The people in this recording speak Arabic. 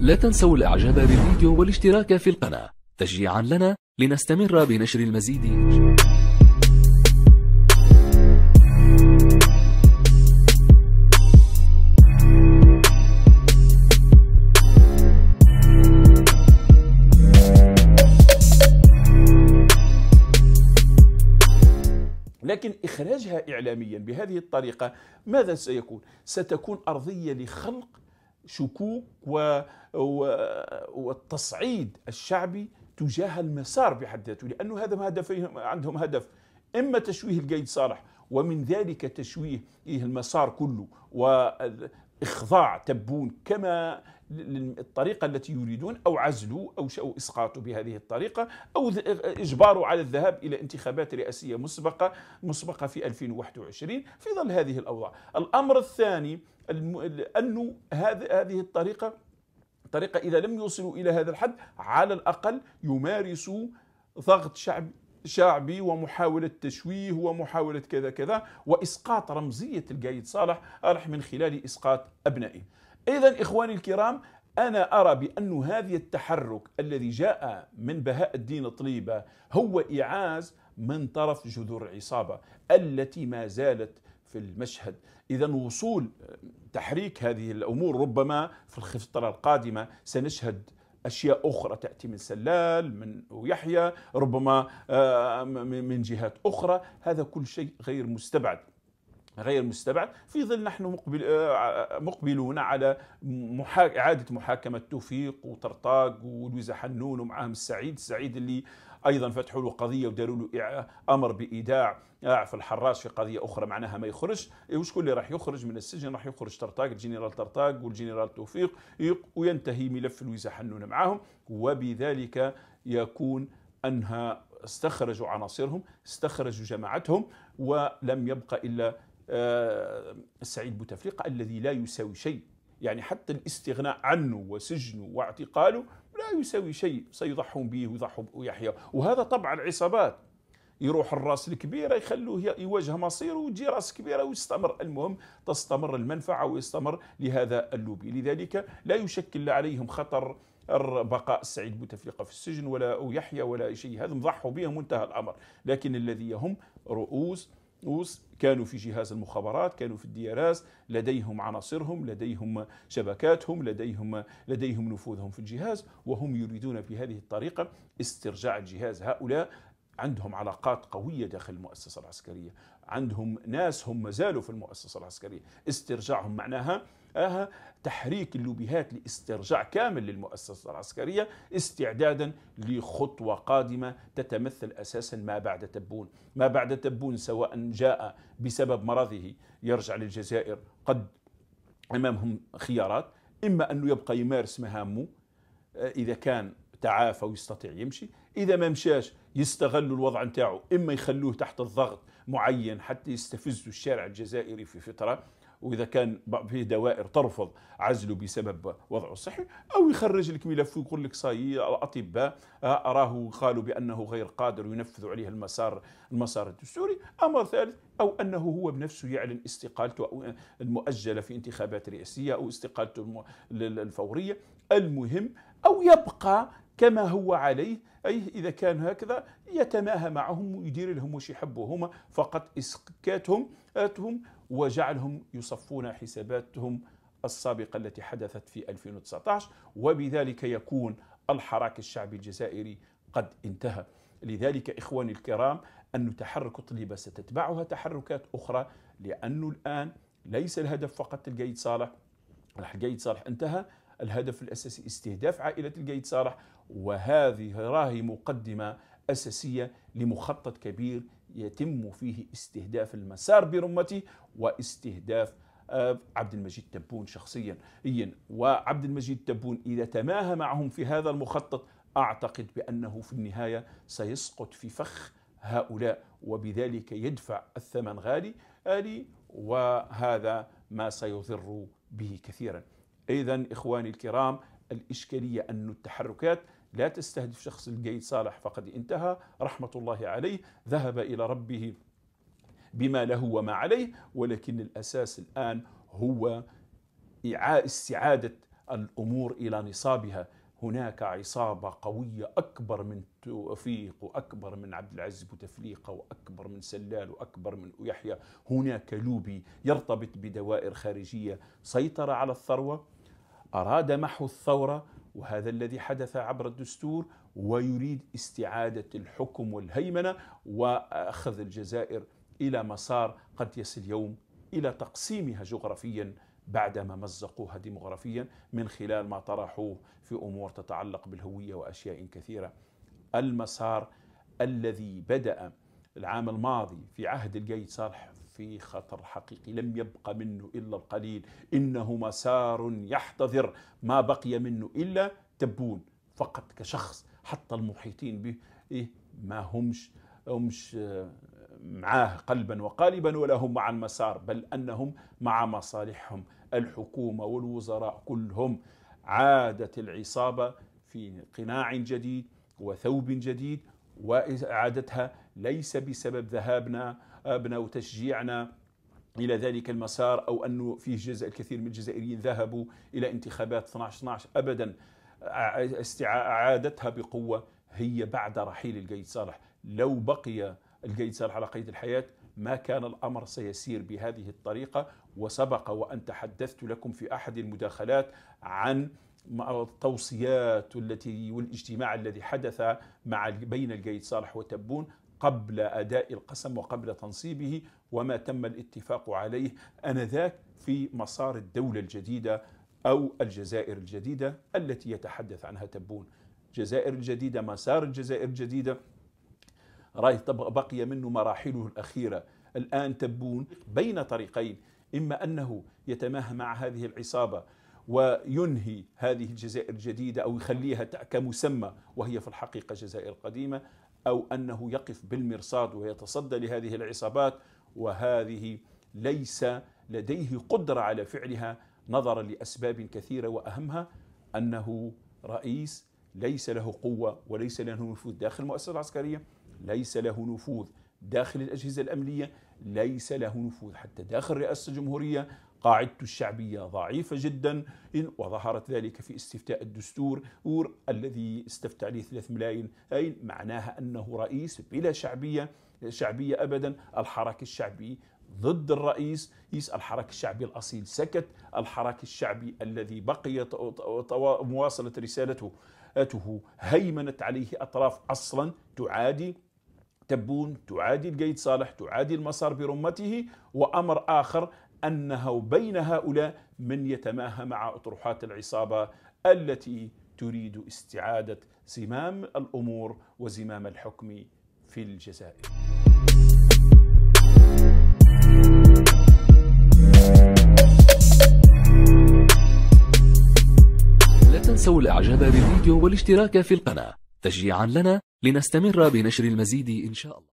لا تنسوا الإعجاب بالفيديو والاشتراك في القناة تشجيعا لنا لنستمر بنشر المزيد لكن إخراجها إعلاميا بهذه الطريقة ماذا سيكون؟ ستكون أرضية لخلق شكوك و... و... والتصعيد الشعبي تجاه المسار بحد ذاته لأنه هذا هدفهم عندهم هدف إما تشويه القيد صالح ومن ذلك تشويه المسار كله وإخضاع تبون كما الطريقة التي يريدون أو عزله أو أو إسقاطه بهذه الطريقة أو إجباره على الذهاب إلى انتخابات رئاسية مسبقة مسبقة في 2021 في ظل هذه الأوضاع. الأمر الثاني أنه هذه الطريقة طريقة إذا لم يوصلوا إلى هذا الحد على الأقل يمارسوا ضغط شعبي شعبي ومحاولة تشويه ومحاولة كذا كذا وإسقاط رمزية القايد صالح أرح من خلال إسقاط أبنائه إذا إخواني الكرام أنا أرى بأن هذا التحرك الذي جاء من بهاء الدين طليبة هو إعاز من طرف جذور العصابة التي ما زالت في المشهد. إذا وصول تحريك هذه الأمور ربما في الفترة القادمة سنشهد أشياء أخرى تأتي من سلال من يحيى ربما آه، من جهات أخرى. هذا كل شيء غير مستبعد. غير مستبعد. في ظل نحن مقبل آه، مقبلون على محا... إعادة محاكمة توفيق وطرطاق ولويزا حنون ومعاهم السعيد السعيد اللي أيضا فتحوا له قضيه وداروا له أمر بإيداع في الحراش في قضية أخرى معناها ما يخرج. وشكون اللي راح يخرج من السجن؟ راح يخرج طرطاق الجنرال طرطاق والجنرال توفيق وينتهي ملف لويزا حنون معهم وبذلك يكون أنها استخرجوا عناصرهم استخرجوا جماعتهم ولم يبقى إلا آه، السعيد بوتفليقه الذي لا يساوي شيء. يعني حتى الاستغناء عنه وسجنه واعتقاله لا يساوي شيء سيضحون به ويضحوا ويحيى وهذا طبع العصابات يروح الراس الكبيرة يخلوه يواجه مصيره وتجي راس كبيرة ويستمر. المهم تستمر المنفعة ويستمر لهذا اللوبي. لذلك لا يشكل عليهم خطر بقاء السعيد بوتفليقة في السجن ولا أو يحيى ولا شيء. هذا مضحوا بهم وانتهى الأمر. لكن الذي هم رؤوس كانوا في جهاز المخابرات كانوا في الدياراس لديهم عناصرهم لديهم شبكاتهم لديهم لديهم نفوذهم في الجهاز وهم يريدون بهذه الطريقة استرجاع الجهاز. هؤلاء عندهم علاقات قوية داخل المؤسسة العسكرية عندهم ناس هم ما زالوا في المؤسسة العسكرية. استرجاعهم معناها آه تحريك اللوبيهات لاسترجاع كامل للمؤسسة العسكرية استعدادا لخطوة قادمة تتمثل أساسا ما بعد تبون. ما بعد تبون سواء جاء بسبب مرضه. يرجع للجزائر قد أمامهم خيارات إما أنه يبقى يمارس مهامه آه، إذا كان تعافى ويستطيع يمشي. إذا ما مشاش يستغلوا الوضع نتاعو. إما يخلوه تحت الضغط معين حتى يستفزوا الشارع الجزائري في فترة. وإذا كان فيه دوائر ترفض عزله بسبب وضعه الصحي أو يخرج لك ملف ويقول لك صاي الاطباء آه، أراه قالوا بأنه غير قادر ينفذ عليه المسار المسار الدستوري. أمر ثالث أو أنه هو بنفسه يعلن استقالته المؤجلة في انتخابات رئاسية أو استقالته الفورية. المهم أو يبقى كما هو عليه أي إذا كان هكذا يتماهى معهم ويدير لهم وش يحبوا هما فقط إسكاتهم وجعلهم يصفون حساباتهم السابقة التي حدثت في 2019 وبذلك يكون الحراك الشعبي الجزائري قد انتهى. لذلك إخواني الكرام أن تحرك طليبة ستتبعها تحركات أخرى لأنه الآن ليس الهدف فقط القيد صالح. القيد صالح انتهى الهدف الأساسي استهداف عائلة القيد صالح وهذه راهي مقدمة أساسية لمخطط كبير يتم فيه استهداف المسار برمته واستهداف آه، عبد المجيد تبون شخصيا. وعبد المجيد تبون إذا تماهى معهم في هذا المخطط أعتقد بأنه في النهاية سيسقط في فخ هؤلاء وبذلك يدفع الثمن غالي آلي وهذا ما سيضر به كثيرا. إذا إخواني الكرام الإشكالية أن التحركات لا تستهدف شخص القيد صالح فقد انتهى رحمة الله عليه ذهب إلى ربه بما له وما عليه ولكن الأساس الآن هو استعادة الأمور إلى نصابها. هناك عصابة قوية أكبر من توفيق وأكبر من عبد العزيز بوتفليقة وأكبر من سلال وأكبر من يحيى. هناك لوبي يرتبط بدوائر خارجية. سيطر على الثروة أراد محو الثورة وهذا الذي حدث عبر الدستور ويريد استعادة الحكم والهيمنة وأخذ الجزائر إلى مسار قد يصل يوم إلى تقسيمها جغرافيا بعدما مزقوها ديمغرافيا من خلال ما طرحوه في أمور تتعلق بالهوية وأشياء كثيرة. المسار الذي بدأ العام الماضي في عهد القيد صالح في خطر حقيقي لم يبق منه إلا القليل، إنه مسار يحتضر. ما بقي منه إلا تبون فقط كشخص. حتى المحيطين به إيه ما همش همش معاه قلبا وقالبا ولا هم مع المسار بل أنهم مع مصالحهم. الحكومة والوزراء كلهم عادت العصابة في قناع جديد وثوب جديد وإعادتها ليس بسبب ذهابنا آبنا وتشجيعنا إلى ذلك المسار أو انه فيه جزء الكثير من الجزائريين ذهبوا إلى انتخابات 12 12 ابدا اعادتها بقوة هي بعد رحيل القيد صالح. لو بقي القيد صالح على قيد الحياة ما كان الأمر سيسير بهذه الطريقة وسبق وأن تحدثت لكم في أحد المداخلات عن التوصيات التي والإجتماع الذي حدث مع بين القيد صالح وتبون قبل أداء القسم وقبل تنصيبه وما تم الاتفاق عليه آنذاك في مسار الدولة الجديدة أو الجزائر الجديدة التي يتحدث عنها تبون. الجزائر الجديدة مسار الجزائر الجديدة رأي بقي منه مراحله الأخيرة الآن تبون بين طريقين إما أنه يتماهى مع هذه العصابة وينهي هذه الجزائر الجديدة أو يخليها كمسمى وهي في الحقيقة جزائر قديمة أو أنه يقف بالمرصاد ويتصدى لهذه العصابات وهذه ليس لديه قدرة على فعلها نظرا لأسباب كثيرة وأهمها أنه رئيس ليس له قوة وليس له نفوذ. داخل المؤسسة العسكرية ليس له نفوذ. داخل الأجهزة الأمنية ليس له نفوذ. حتى داخل رئاسة الجمهورية قاعدته الشعبية ضعيفة جدا وظهرت ذلك في استفتاء الدستور الذي استفتى عليه 3 ملايين أي معناها أنه رئيس بلا شعبية شعبية أبدا الحراك الشعبي ضد الرئيس يس الحراك الشعبي الأصيل سكت الحراك الشعبي الذي بقي مواصلة رسالته هيمنت عليه أطراف أصلا تعادي تبون تعادي القيد صالح تعادي المسار برمته وأمر آخر أنه بين هؤلاء من يتماهى مع أطروحات العصابة التي تريد استعادة زمام الأمور وزمام الحكم في الجزائر. لا تنسوا الإعجاب بالفيديو والاشتراك في القناة. تشجيعا لنا لنستمر بنشر المزيد إن شاء الله.